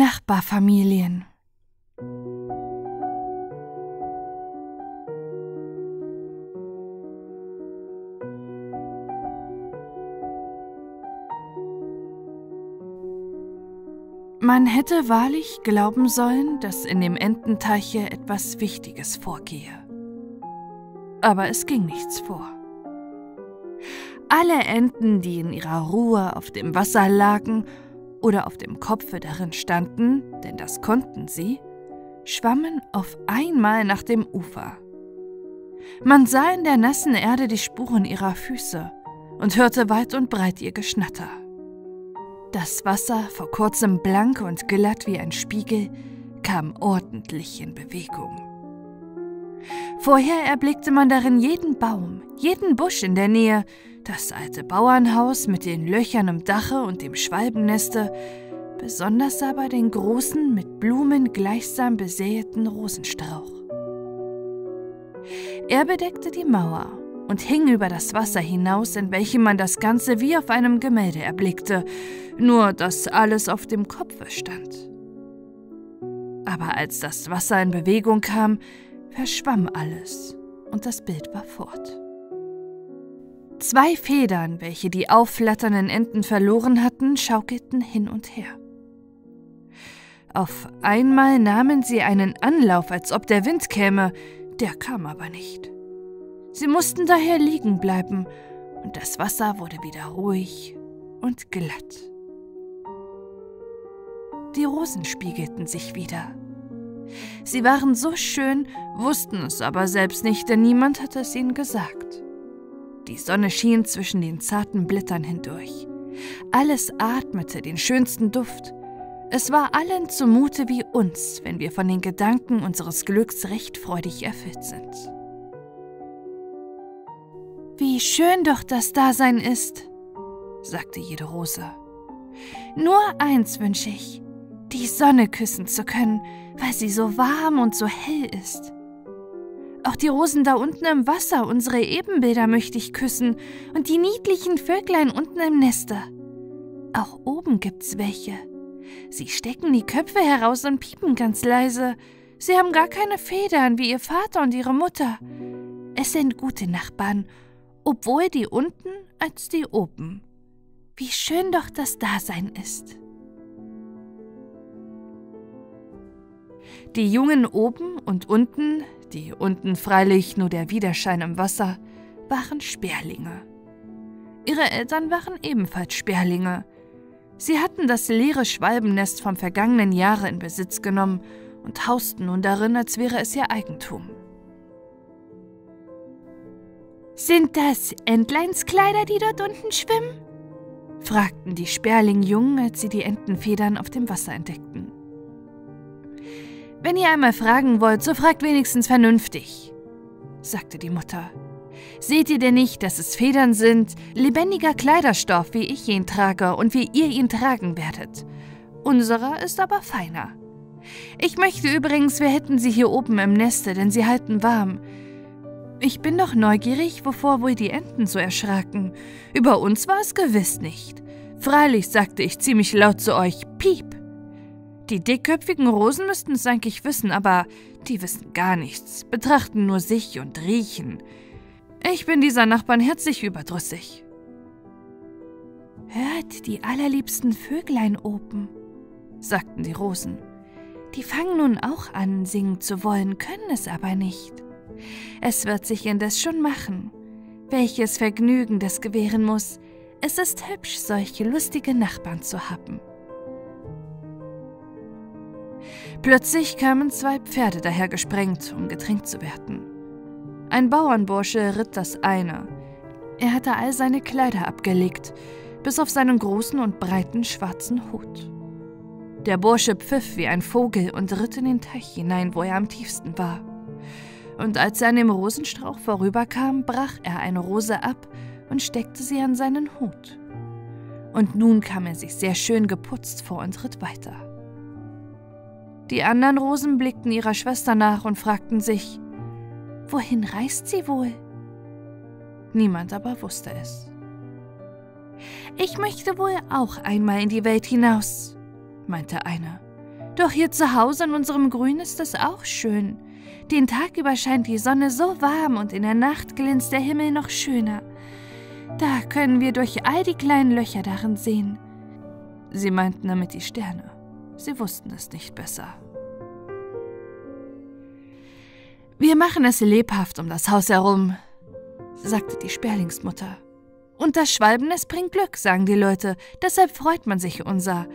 Nachbarfamilien. Man hätte wahrlich glauben sollen, dass in dem Ententeiche etwas Wichtiges vorgehe. Aber es ging nichts vor. Alle Enten, die in ihrer Ruhe auf dem Wasser lagen oder auf dem Kopfe darin standen, denn das konnten sie, schwammen auf einmal nach dem Ufer. Man sah in der nassen Erde die Spuren ihrer Füße und hörte weit und breit ihr Geschnatter. Das Wasser, vor kurzem blank und glatt wie ein Spiegel, kam ordentlich in Bewegung. Vorher erblickte man darin jeden Baum, jeden Busch in der Nähe, das alte Bauernhaus mit den Löchern im Dache und dem Schwalbenneste, besonders aber den großen, mit Blumen gleichsam besäeten Rosenstrauch. Er bedeckte die Mauer und hing über das Wasser hinaus, in welchem man das Ganze wie auf einem Gemälde erblickte, nur dass alles auf dem Kopfe stand. Aber als das Wasser in Bewegung kam, verschwamm alles und das Bild war fort. Zwei Federn, welche die aufflatternden Enten verloren hatten, schaukelten hin und her. Auf einmal nahmen sie einen Anlauf, als ob der Wind käme, der kam aber nicht. Sie mussten daher liegen bleiben, und das Wasser wurde wieder ruhig und glatt. Die Rosen spiegelten sich wieder. Sie waren so schön, wussten es aber selbst nicht, denn niemand hatte es ihnen gesagt. Die Sonne schien zwischen den zarten Blättern hindurch. Alles atmete den schönsten Duft. Es war allen zumute wie uns, wenn wir von den Gedanken unseres Glücks recht freudig erfüllt sind. Wie schön doch das Dasein ist, sagte jede Rose. Nur eins wünsche ich, die Sonne küssen zu können, weil sie so warm und so hell ist. Auch die Rosen da unten im Wasser, unsere Ebenbilder, möchte ich küssen und die niedlichen Vöglein unten im Neste. Auch oben gibt's welche. Sie stecken die Köpfe heraus und piepen ganz leise. Sie haben gar keine Federn wie ihr Vater und ihre Mutter. Es sind gute Nachbarn obwohl die unten als die oben. Wie schön doch das Dasein ist. Die Jungen oben und unten, die unten freilich nur der Widerschein im Wasser, waren Sperlinge. Ihre Eltern waren ebenfalls Sperlinge. Sie hatten das leere Schwalbennest vom vergangenen Jahre in Besitz genommen und hausten nun darin, als wäre es ihr Eigentum. Sind das Entleinkleider, die dort unten schwimmen? fragten die Sperlingjungen, als sie die Entenfedern auf dem Wasser entdeckten. Wenn ihr einmal fragen wollt, so fragt wenigstens vernünftig, sagte die Mutter. Seht ihr denn nicht, dass es Federn sind, lebendiger Kleiderstoff, wie ich ihn trage und wie ihr ihn tragen werdet? Unserer ist aber feiner. Ich möchte übrigens, wir hätten sie hier oben im Neste, denn sie halten warm. Ich bin doch neugierig, wovor wohl die Enten so erschraken. Über uns war es gewiss nicht. Freilich sagte ich ziemlich laut zu euch, Piep. Die dickköpfigen Rosen müssten es eigentlich wissen, aber die wissen gar nichts, betrachten nur sich und riechen. Ich bin dieser Nachbarn herzlich überdrüssig. Hört die allerliebsten Vöglein oben, sagten die Rosen. Die fangen nun auch an, singen zu wollen, können es aber nicht. Es wird sich indes schon machen. Welches Vergnügen das gewähren muss. Es ist hübsch, solche lustige Nachbarn zu haben. Plötzlich kamen zwei Pferde dahergesprengt, um getränkt zu werden. Ein Bauernbursche ritt das eine. Er hatte all seine Kleider abgelegt, bis auf seinen großen und breiten schwarzen Hut. Der Bursche pfiff wie ein Vogel und ritt in den Teich hinein, wo er am tiefsten war und als er an dem Rosenstrauch vorüberkam, brach er eine Rose ab und steckte sie an seinen Hut. Und nun kam er sich sehr schön geputzt vor und ritt weiter. Die anderen Rosen blickten ihrer Schwester nach und fragten sich, wohin reist sie wohl? Niemand aber wusste es. Ich möchte wohl auch einmal in die Welt hinaus, meinte eine. Doch hier zu Hause in unserem Grün ist es auch schön. Den Tag über scheint die Sonne so warm und in der Nacht glänzt der Himmel noch schöner. Da können wir durch all die kleinen Löcher darin sehen. Sie meinten damit die Sterne. Sie wussten es nicht besser. Wir machen es lebhaft um das Haus herum, sagte die Sperlingsmutter. Und das Schwalbennest bringt Glück, sagen die Leute, deshalb freut man sich unser.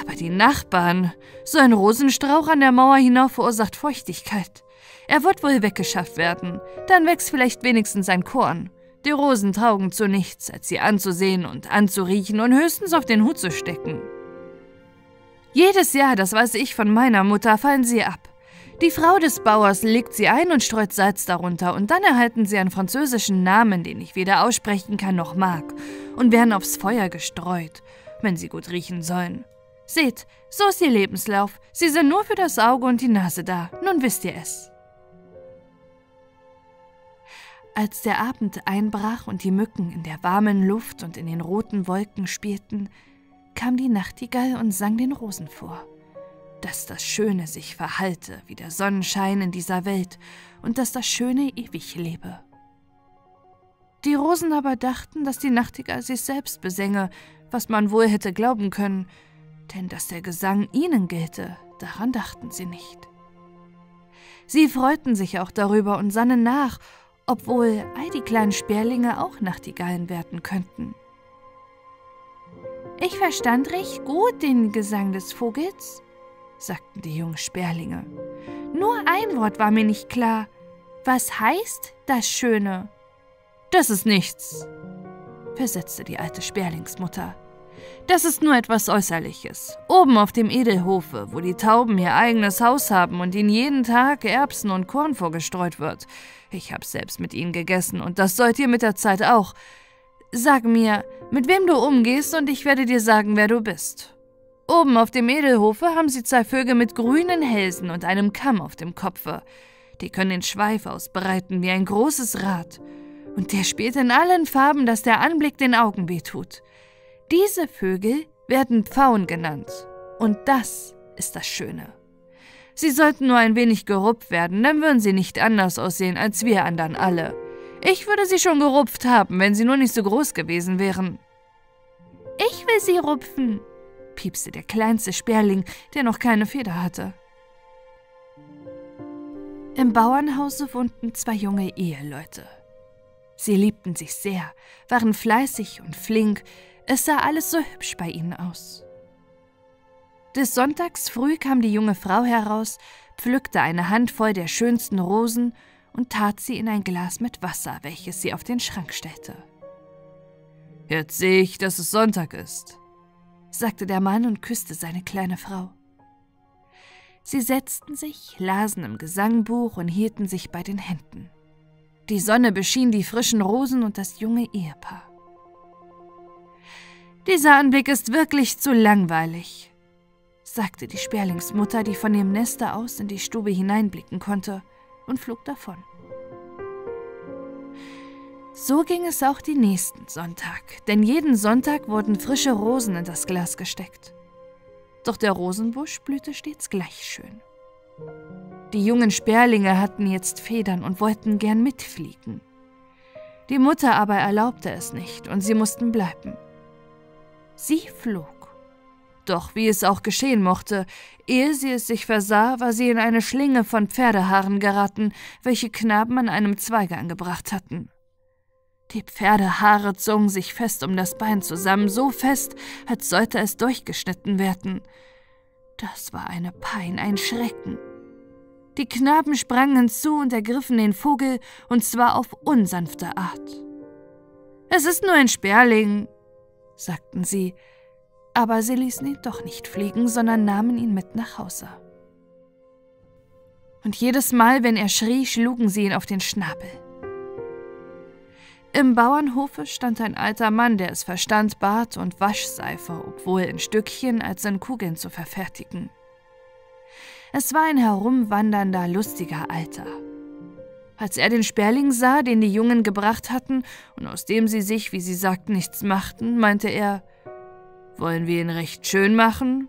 Aber die Nachbarn, so ein Rosenstrauch an der Mauer hinauf verursacht Feuchtigkeit. Er wird wohl weggeschafft werden, dann wächst vielleicht wenigstens ein Korn. Die Rosen taugen zu nichts, als sie anzusehen und anzuriechen und höchstens auf den Hut zu stecken. Jedes Jahr, das weiß ich von meiner Mutter, fallen sie ab. Die Frau des Bauers legt sie ein und streut Salz darunter, und dann erhalten sie einen französischen Namen, den ich weder aussprechen kann noch mag, und werden aufs Feuer gestreut, wenn sie gut riechen sollen. Seht, so ist ihr Lebenslauf. Sie sind nur für das Auge und die Nase da. Nun wisst ihr es. Als der Abend einbrach und die Mücken in der warmen Luft und in den roten Wolken spielten, kam die Nachtigall und sang den Rosen vor dass das Schöne sich verhalte wie der Sonnenschein in dieser Welt und dass das Schöne ewig lebe. Die Rosen aber dachten, dass die Nachtigall sich selbst besänge, was man wohl hätte glauben können, denn dass der Gesang ihnen gelte, daran dachten sie nicht. Sie freuten sich auch darüber und sannen nach, obwohl all die kleinen Sperlinge auch Nachtigallen werden könnten. Ich verstand recht gut den Gesang des Vogels, sagten die jungen Sperlinge. Nur ein Wort war mir nicht klar. Was heißt das Schöne? Das ist nichts, versetzte die alte Sperlingsmutter. Das ist nur etwas Äußerliches. Oben auf dem Edelhofe, wo die Tauben ihr eigenes Haus haben und ihnen jeden Tag Erbsen und Korn vorgestreut wird. Ich habe selbst mit ihnen gegessen und das sollt ihr mit der Zeit auch. Sag mir, mit wem du umgehst und ich werde dir sagen, wer du bist. Oben auf dem Edelhofe haben sie zwei Vögel mit grünen Hälsen und einem Kamm auf dem Kopfe. Die können den Schweif ausbreiten wie ein großes Rad. Und der spielt in allen Farben, dass der Anblick den Augen wehtut. Diese Vögel werden Pfauen genannt. Und das ist das Schöne. Sie sollten nur ein wenig gerupft werden, dann würden sie nicht anders aussehen als wir anderen alle. Ich würde sie schon gerupft haben, wenn sie nur nicht so groß gewesen wären. Ich will sie rupfen, piepste der kleinste Sperling, der noch keine Feder hatte. Im Bauernhause wohnten zwei junge Eheleute. Sie liebten sich sehr, waren fleißig und flink, es sah alles so hübsch bei ihnen aus. Des Sonntags früh kam die junge Frau heraus, pflückte eine Handvoll der schönsten Rosen und tat sie in ein Glas mit Wasser, welches sie auf den Schrank stellte. Jetzt sehe ich, dass es Sonntag ist, sagte der Mann und küsste seine kleine Frau. Sie setzten sich, lasen im Gesangbuch und hielten sich bei den Händen. Die Sonne beschien die frischen Rosen und das junge Ehepaar. Dieser Anblick ist wirklich zu langweilig, sagte die Sperlingsmutter, die von ihrem Neste aus in die Stube hineinblicken konnte, und flog davon. So ging es auch den nächsten Sonntag, denn jeden Sonntag wurden frische Rosen in das Glas gesteckt. Doch der Rosenbusch blühte stets gleich schön. Die jungen Sperlinge hatten jetzt Federn und wollten gern mitfliegen. Die Mutter aber erlaubte es nicht und sie mussten bleiben. Sie flog. Doch wie es auch geschehen mochte, ehe sie es sich versah, war sie in eine Schlinge von Pferdehaaren geraten, welche Knaben an einem Zweige angebracht hatten. Die Pferdehaare zogen sich fest um das Bein zusammen, so fest, als sollte es durchgeschnitten werden. Das war eine Pein, ein Schrecken. Die Knaben sprangen hinzu und ergriffen den Vogel, und zwar auf unsanfte Art. Es ist nur ein Sperling, sagten sie, aber sie ließen ihn doch nicht fliegen, sondern nahmen ihn mit nach Hause. Und jedes Mal, wenn er schrie, schlugen sie ihn auf den Schnabel. Im Bauernhofe stand ein alter Mann, der es verstand, Bart und Waschseife, obwohl in Stückchen als in Kugeln zu verfertigen. Es war ein herumwandernder, lustiger Alter. Als er den Sperling sah, den die Jungen gebracht hatten und aus dem sie sich, wie sie sagten, nichts machten, meinte er, wollen wir ihn recht schön machen?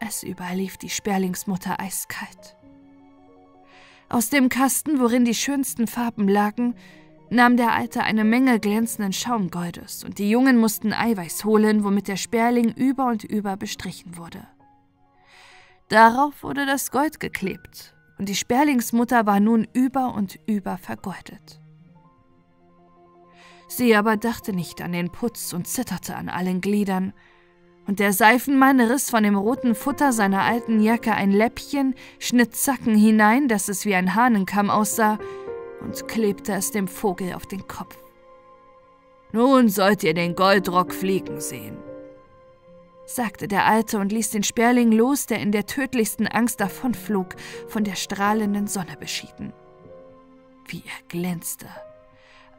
Es überlief die Sperlingsmutter eiskalt. Aus dem Kasten, worin die schönsten Farben lagen, nahm der Alte eine Menge glänzenden Schaumgoldes, und die Jungen mussten Eiweiß holen, womit der Sperling über und über bestrichen wurde. Darauf wurde das Gold geklebt, und die Sperlingsmutter war nun über und über vergoldet. Sie aber dachte nicht an den Putz und zitterte an allen Gliedern, und der Seifenmann riss von dem roten Futter seiner alten Jacke ein Läppchen, schnitt Zacken hinein, dass es wie ein Hahnenkamm aussah, und klebte es dem Vogel auf den Kopf. Nun sollt ihr den Goldrock fliegen sehen, sagte der Alte und ließ den Sperling los, der in der tödlichsten Angst davonflog, von der strahlenden Sonne beschieden. Wie er glänzte!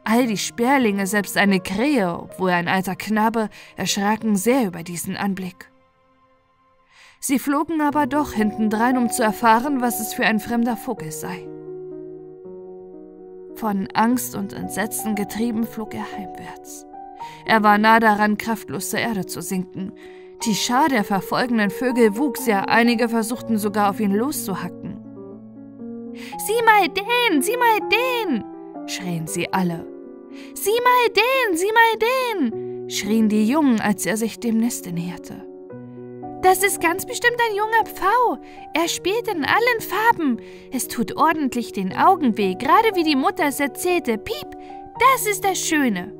All die Sperlinge, selbst eine Krähe, obwohl ein alter Knabe, erschraken sehr über diesen Anblick. Sie flogen aber doch hintendrein, um zu erfahren, was es für ein fremder Vogel sei. Von Angst und Entsetzen getrieben flog er heimwärts. Er war nah daran, kraftlos zur Erde zu sinken. Die Schar der verfolgenden Vögel wuchs ja, einige versuchten sogar auf ihn loszuhacken. Sieh mal den, sieh mal den, schrien sie alle. Sieh mal den, sieh mal den, schrien die Jungen, als er sich dem Neste näherte. Das ist ganz bestimmt ein junger Pfau. Er spielt in allen Farben. Es tut ordentlich den Augen weh, gerade wie die Mutter es erzählte. Piep, das ist das Schöne.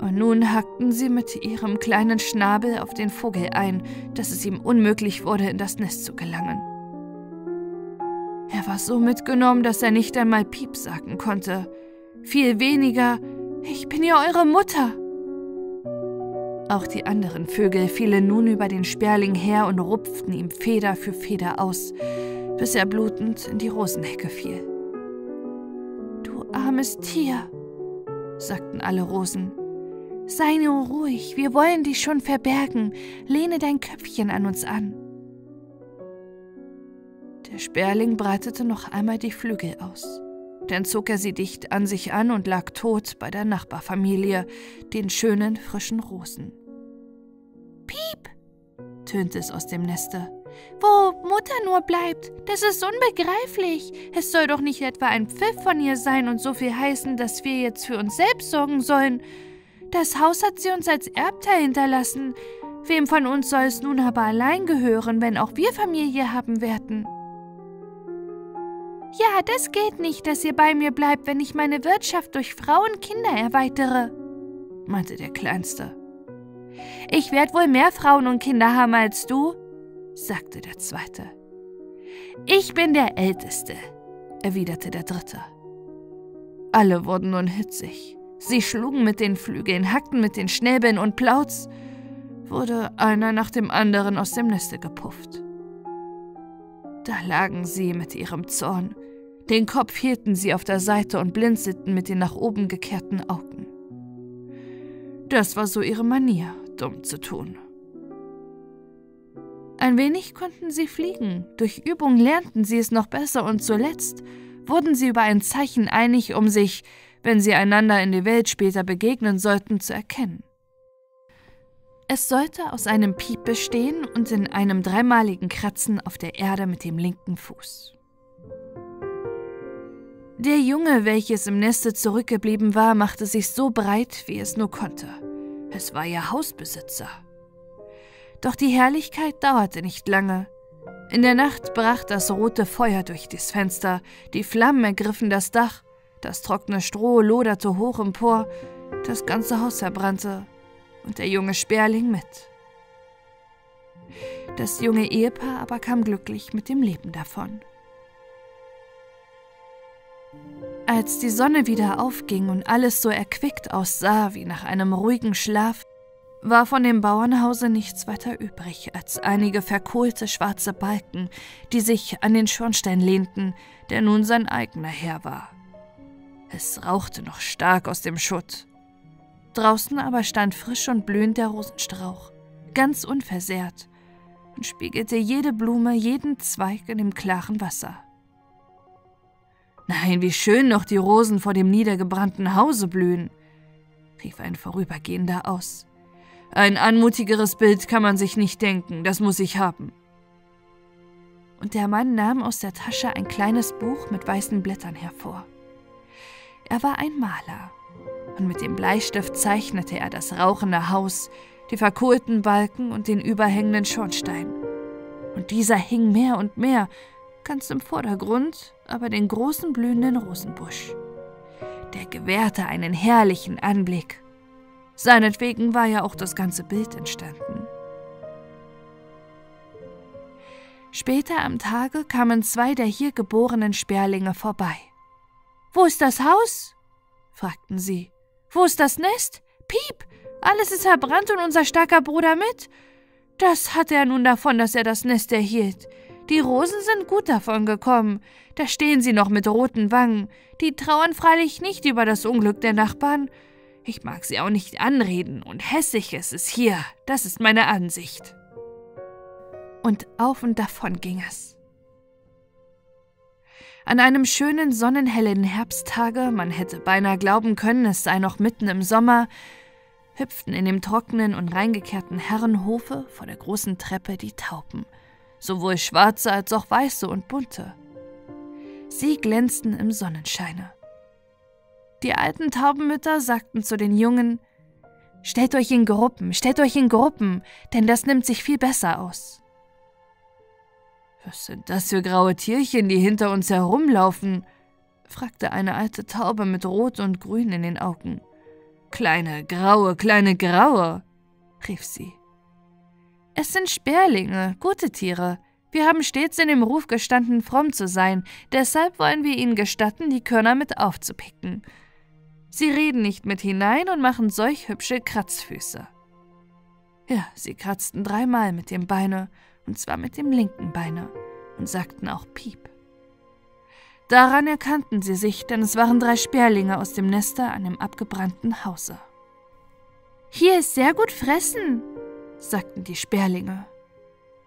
Und nun hackten sie mit ihrem kleinen Schnabel auf den Vogel ein, dass es ihm unmöglich wurde, in das Nest zu gelangen. Er war so mitgenommen, dass er nicht einmal Piep sagen konnte. Viel weniger, ich bin ja eure Mutter. Auch die anderen Vögel fielen nun über den Sperling her und rupften ihm Feder für Feder aus, bis er blutend in die Rosenhecke fiel. Du armes Tier, sagten alle Rosen. Sei nur ruhig, wir wollen dich schon verbergen, lehne dein Köpfchen an uns an. Der Sperling breitete noch einmal die Flügel aus. Dann zog er sie dicht an sich an und lag tot bei der Nachbarfamilie, den schönen frischen Rosen. Piep, tönte es aus dem Neste. Wo Mutter nur bleibt, das ist unbegreiflich. Es soll doch nicht etwa ein Pfiff von ihr sein und so viel heißen, dass wir jetzt für uns selbst sorgen sollen. Das Haus hat sie uns als Erbteil hinterlassen. Wem von uns soll es nun aber allein gehören, wenn auch wir Familie haben werden? Ja, das geht nicht, dass ihr bei mir bleibt, wenn ich meine Wirtschaft durch Frauen Kinder erweitere, meinte der Kleinste. Ich werde wohl mehr Frauen und Kinder haben als du, sagte der Zweite. Ich bin der Älteste, erwiderte der Dritte. Alle wurden nun hitzig. Sie schlugen mit den Flügeln, hackten mit den Schnäbeln und plauz wurde einer nach dem anderen aus dem Neste gepufft. Da lagen sie mit ihrem Zorn. Den Kopf hielten sie auf der Seite und blinzelten mit den nach oben gekehrten Augen. Das war so ihre Manier, dumm zu tun. Ein wenig konnten sie fliegen, durch Übung lernten sie es noch besser und zuletzt wurden sie über ein Zeichen einig, um sich, wenn sie einander in der Welt später begegnen sollten, zu erkennen. Es sollte aus einem Piep bestehen und in einem dreimaligen Kratzen auf der Erde mit dem linken Fuß. Der Junge, welches im Neste zurückgeblieben war, machte sich so breit, wie es nur konnte. Es war ihr Hausbesitzer. Doch die Herrlichkeit dauerte nicht lange. In der Nacht brach das rote Feuer durch das Fenster, die Flammen ergriffen das Dach, das trockene Stroh loderte hoch empor, das ganze Haus verbrannte und der junge Sperling mit. Das junge Ehepaar aber kam glücklich mit dem Leben davon. Als die Sonne wieder aufging und alles so erquickt aussah wie nach einem ruhigen Schlaf, war von dem Bauernhause nichts weiter übrig als einige verkohlte schwarze Balken, die sich an den Schornstein lehnten, der nun sein eigener Herr war. Es rauchte noch stark aus dem Schutt. Draußen aber stand frisch und blühend der Rosenstrauch, ganz unversehrt, und spiegelte jede Blume, jeden Zweig in dem klaren Wasser. Nein, wie schön noch die Rosen vor dem niedergebrannten Hause blühen, rief ein Vorübergehender aus. Ein anmutigeres Bild kann man sich nicht denken, das muss ich haben. Und der Mann nahm aus der Tasche ein kleines Buch mit weißen Blättern hervor. Er war ein Maler, und mit dem Bleistift zeichnete er das rauchende Haus, die verkohlten Balken und den überhängenden Schornstein. Und dieser hing mehr und mehr, ganz im Vordergrund, aber den großen blühenden Rosenbusch. Der gewährte einen herrlichen Anblick. Seinetwegen war ja auch das ganze Bild entstanden. Später am Tage kamen zwei der hier geborenen Sperlinge vorbei. Wo ist das Haus? fragten sie. Wo ist das Nest? Piep! Alles ist verbrannt und unser starker Bruder mit. Das hat er nun davon, dass er das Nest erhielt. Die Rosen sind gut davon gekommen. Da stehen sie noch mit roten Wangen. Die trauern freilich nicht über das Unglück der Nachbarn. Ich mag sie auch nicht anreden, und hässlich ist es hier. Das ist meine Ansicht. Und auf und davon ging es. An einem schönen sonnenhellen Herbsttage, man hätte beinahe glauben können, es sei noch mitten im Sommer, hüpften in dem trockenen und reingekehrten Herrenhofe vor der großen Treppe die Tauben, sowohl schwarze als auch weiße und bunte. Sie glänzten im Sonnenscheine. Die alten Taubenmütter sagten zu den Jungen, Stellt euch in Gruppen, stellt euch in Gruppen, denn das nimmt sich viel besser aus. Was sind das für graue Tierchen, die hinter uns herumlaufen? fragte eine alte Taube mit Rot und Grün in den Augen. Kleine, graue, kleine, graue, rief sie. Es sind Sperlinge, gute Tiere. Wir haben stets in dem Ruf gestanden, fromm zu sein, deshalb wollen wir ihnen gestatten, die Körner mit aufzupicken. Sie reden nicht mit hinein und machen solch hübsche Kratzfüße. Ja, sie kratzten dreimal mit dem Beine, und zwar mit dem linken Beine, und sagten auch Piep. Daran erkannten sie sich, denn es waren drei Sperlinge aus dem Nester an dem abgebrannten Hause. Hier ist sehr gut fressen, sagten die Sperlinge.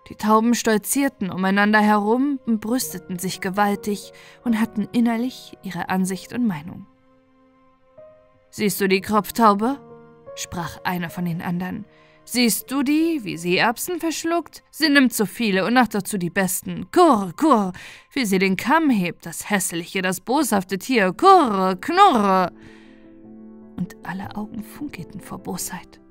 Die Tauben stolzierten umeinander herum und brüsteten sich gewaltig und hatten innerlich ihre Ansicht und Meinung. Siehst du die Kropftaube? sprach einer von den anderen. Siehst du die, wie sie Erbsen verschluckt? Sie nimmt so viele und noch dazu die besten. Kurr, kurr, wie sie den Kamm hebt, das hässliche, das boshafte Tier. Kurr, knurre. Und alle Augen funkelten vor Bosheit.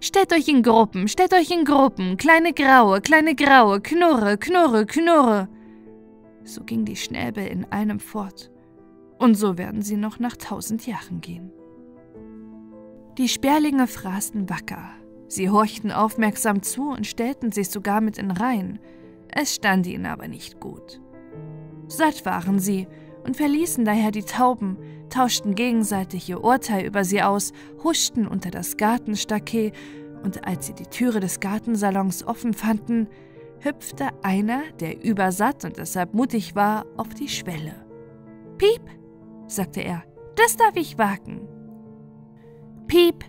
Stellt euch in Gruppen, stellt euch in Gruppen, kleine Graue, kleine Graue, knurre, knurre, knurre. So ging die Schnäbel in einem fort. Und so werden sie noch nach tausend Jahren gehen. Die Sperlinge fraßen wacker, Sie horchten aufmerksam zu und stellten sich sogar mit in Reihen. Es stand ihnen aber nicht gut. Satt waren sie und verließen daher die Tauben, tauschten gegenseitig ihr Urteil über sie aus, huschten unter das Gartenstaket, und als sie die Türe des Gartensalons offen fanden, hüpfte einer, der übersatt und deshalb mutig war, auf die Schwelle. Piep, sagte er, das darf ich wagen. Piep,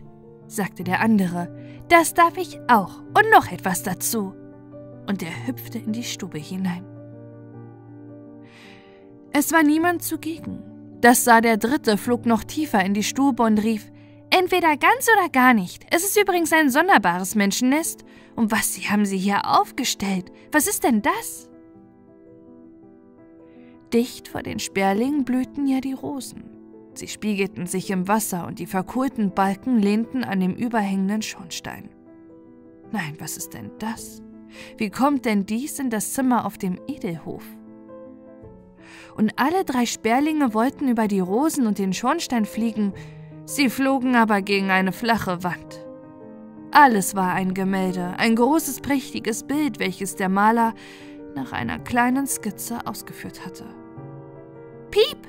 sagte der andere, das darf ich auch und noch etwas dazu. Und er hüpfte in die Stube hinein. Es war niemand zugegen. Das sah der Dritte, flog noch tiefer in die Stube und rief, Entweder ganz oder gar nicht. Es ist übrigens ein sonderbares Menschennest. Und was haben Sie hier aufgestellt? Was ist denn das? Dicht vor den Sperlingen blühten ja die Rosen. Sie spiegelten sich im Wasser und die verkohlten Balken lehnten an dem überhängenden Schornstein. Nein, was ist denn das? Wie kommt denn dies in das Zimmer auf dem Edelhof? Und alle drei Sperlinge wollten über die Rosen und den Schornstein fliegen, sie flogen aber gegen eine flache Wand. Alles war ein Gemälde, ein großes, prächtiges Bild, welches der Maler nach einer kleinen Skizze ausgeführt hatte. Piep!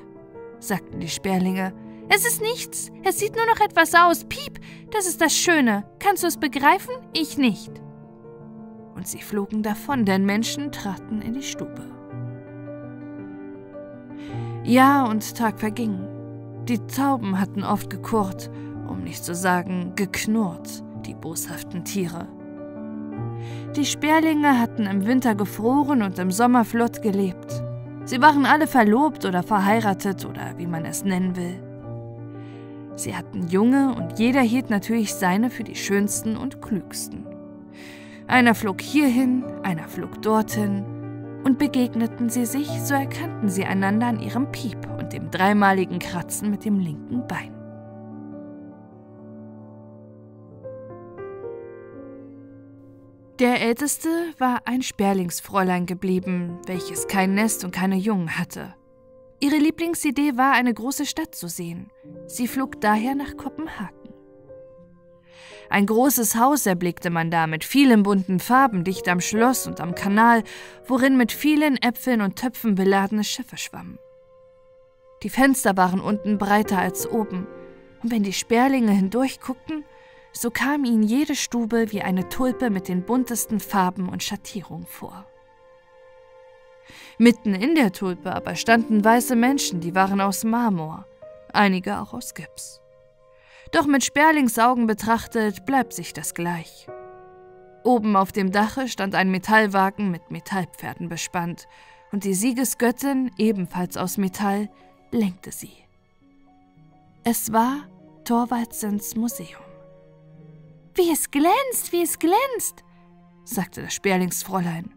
sagten die Sperlinge. Es ist nichts, es sieht nur noch etwas aus. Piep, das ist das Schöne. Kannst du es begreifen? Ich nicht. Und sie flogen davon, denn Menschen traten in die Stube. Jahr und Tag vergingen. Die Tauben hatten oft gekurrt, um nicht zu sagen geknurrt, die boshaften Tiere. Die Sperlinge hatten im Winter gefroren und im Sommer flott gelebt. Sie waren alle verlobt oder verheiratet oder wie man es nennen will. Sie hatten Junge und jeder hielt natürlich seine für die schönsten und klügsten. Einer flog hierhin, einer flog dorthin, und begegneten sie sich, so erkannten sie einander an ihrem Piep und dem dreimaligen Kratzen mit dem linken Bein. Der Älteste war ein Sperlingsfräulein geblieben, welches kein Nest und keine Jungen hatte. Ihre Lieblingsidee war, eine große Stadt zu sehen. Sie flog daher nach Kopenhagen. Ein großes Haus erblickte man da mit vielen bunten Farben dicht am Schloss und am Kanal, worin mit vielen Äpfeln und Töpfen beladene Schiffe schwammen. Die Fenster waren unten breiter als oben, und wenn die Sperlinge hindurchguckten, so kam ihnen jede Stube wie eine Tulpe mit den buntesten Farben und Schattierungen vor. Mitten in der Tulpe aber standen weiße Menschen, die waren aus Marmor, einige auch aus Gips. Doch mit Sperlingsaugen betrachtet bleibt sich das gleich. Oben auf dem Dache stand ein Metallwagen mit Metallpferden bespannt, und die Siegesgöttin, ebenfalls aus Metall, lenkte sie. Es war Thorwaldsens Museum. Wie es glänzt, wie es glänzt, sagte das Sperlingsfräulein.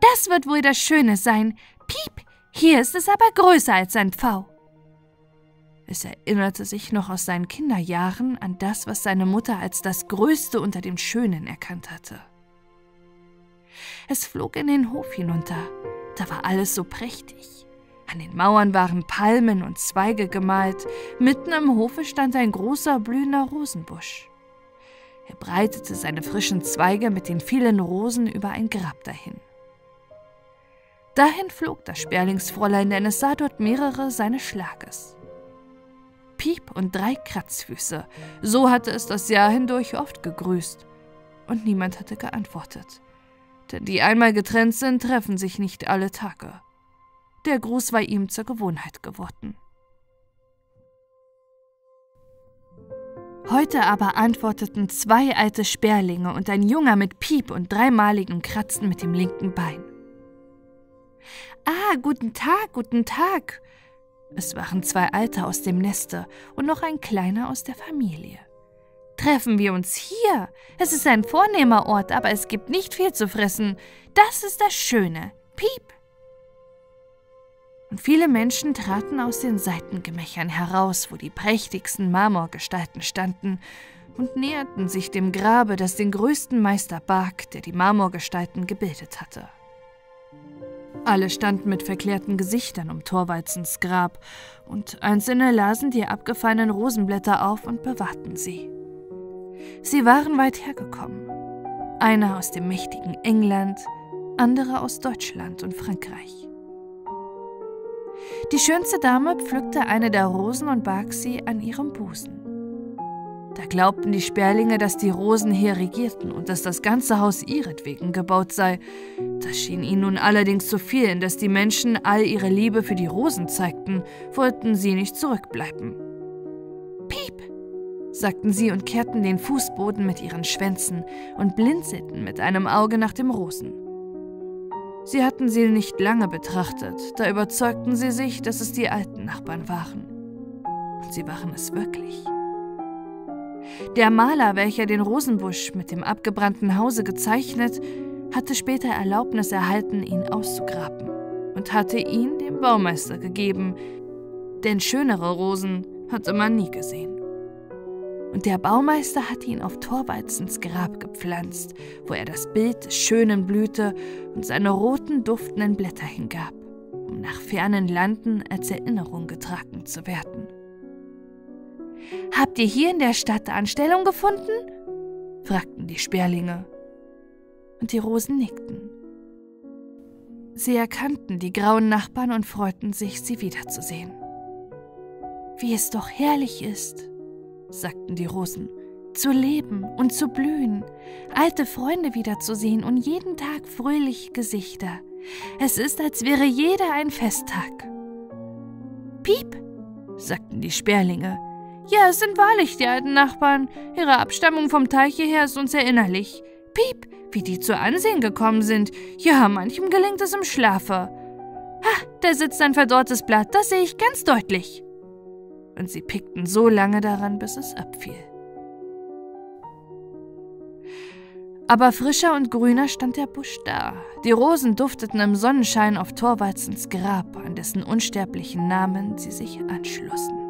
Das wird wohl das Schöne sein. Piep, hier ist es aber größer als ein Pfau. Es erinnerte sich noch aus seinen Kinderjahren an das, was seine Mutter als das Größte unter dem Schönen erkannt hatte. Es flog in den Hof hinunter, da war alles so prächtig. An den Mauern waren Palmen und Zweige gemalt, mitten im Hofe stand ein großer blühender Rosenbusch. Er breitete seine frischen Zweige mit den vielen Rosen über ein Grab dahin. Dahin flog das Sperlingsfräulein, denn es sah dort mehrere seines Schlages. Piep und drei Kratzfüße. So hatte es das Jahr hindurch oft gegrüßt. Und niemand hatte geantwortet. Denn die einmal getrennt sind, treffen sich nicht alle Tage. Der Gruß war ihm zur Gewohnheit geworden. Heute aber antworteten zwei alte Sperlinge und ein Junger mit Piep und dreimaligem Kratzen mit dem linken Bein. Ah, guten Tag, guten Tag, es waren zwei Alte aus dem Neste und noch ein kleiner aus der Familie. Treffen wir uns hier. Es ist ein vornehmer Ort, aber es gibt nicht viel zu fressen. Das ist das Schöne. Piep. Und viele Menschen traten aus den Seitengemächern heraus, wo die prächtigsten Marmorgestalten standen, und näherten sich dem Grabe, das den größten Meister barg, der die Marmorgestalten gebildet hatte. Alle standen mit verklärten Gesichtern um Thorwaldsens Grab, und Einzelne lasen die abgefallenen Rosenblätter auf und bewahrten sie. Sie waren weit hergekommen. Einer aus dem mächtigen England, andere aus Deutschland und Frankreich. Die schönste Dame pflückte eine der Rosen und barg sie an ihrem Busen. Da glaubten die Sperlinge, dass die Rosen hier regierten und dass das ganze Haus ihretwegen gebaut sei. Das schien ihnen nun allerdings zu viel, dass die Menschen all ihre Liebe für die Rosen zeigten, wollten sie nicht zurückbleiben. Piep, sagten sie und kehrten den Fußboden mit ihren Schwänzen und blinzelten mit einem Auge nach dem Rosen. Sie hatten sie nicht lange betrachtet, da überzeugten sie sich, dass es die alten Nachbarn waren. Und sie waren es wirklich. Der Maler, welcher den Rosenbusch mit dem abgebrannten Hause gezeichnet, hatte später Erlaubnis erhalten, ihn auszugraben und hatte ihn dem Baumeister gegeben, denn schönere Rosen hatte man nie gesehen. Und der Baumeister hatte ihn auf Thorwaldsens Grab gepflanzt, wo er das Bild des Schönen blühte und seine roten, duftenden Blätter hingab, um nach fernen Landen als Erinnerung getragen zu werden. Habt ihr hier in der Stadt Anstellung gefunden? fragten die Sperlinge. Und die Rosen nickten. Sie erkannten die grauen Nachbarn und freuten sich, sie wiederzusehen. Wie es doch herrlich ist, sagten die Rosen, zu leben und zu blühen, alte Freunde wiederzusehen und jeden Tag fröhliche Gesichter. Es ist, als wäre jeder ein Festtag. Piep, sagten die Sperlinge, ja, es sind wahrlich die alten Nachbarn. Ihre Abstammung vom Teich hierher ist uns erinnerlich. Piep, wie die zu Ansehen gekommen sind. Ja, manchem gelingt es im Schlafe. Ha, da sitzt ein verdorrtes Blatt, das sehe ich ganz deutlich. Und sie pickten so lange daran, bis es abfiel. Aber frischer und grüner stand der Busch da. Die Rosen dufteten im Sonnenschein auf Torwaldsens Grab, an dessen unsterblichen Namen sie sich anschlossen.